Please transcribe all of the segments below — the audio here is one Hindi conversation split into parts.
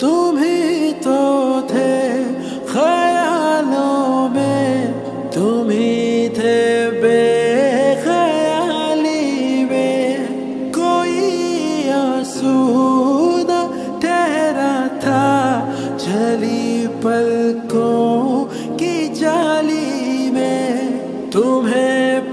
तुम पलकों की जाली में तुम्हें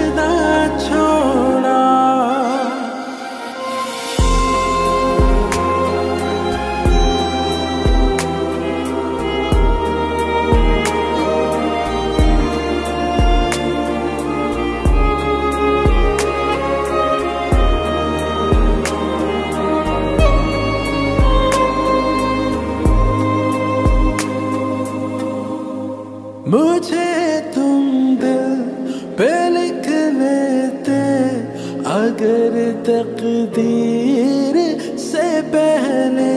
अगर तकदीर से पहले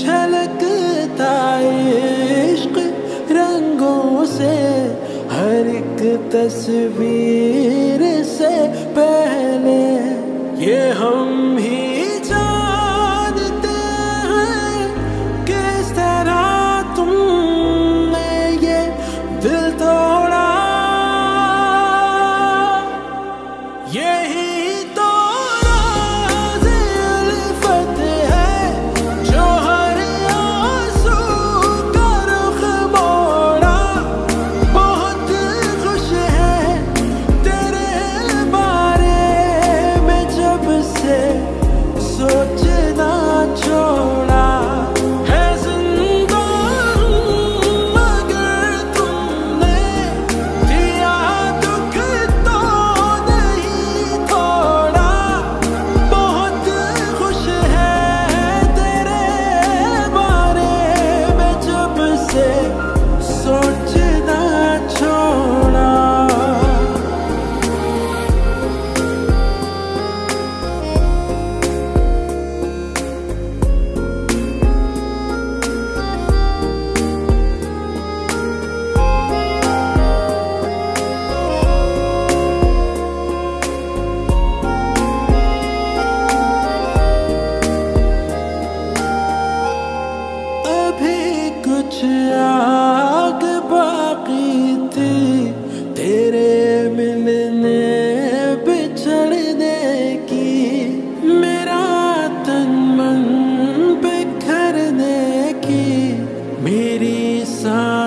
छलकता इश्क रंगों से हर एक तस्वीर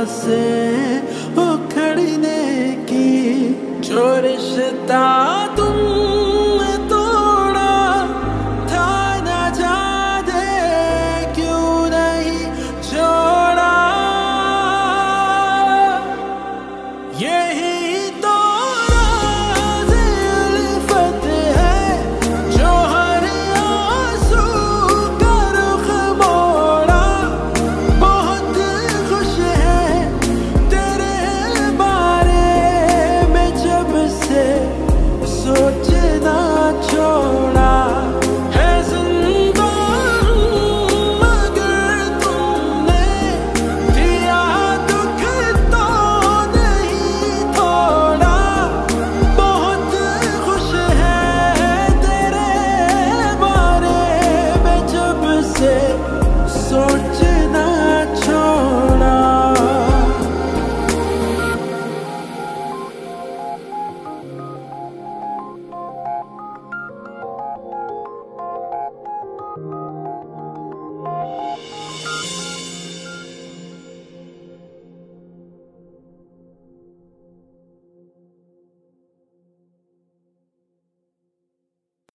साँसें उखड़ने की जो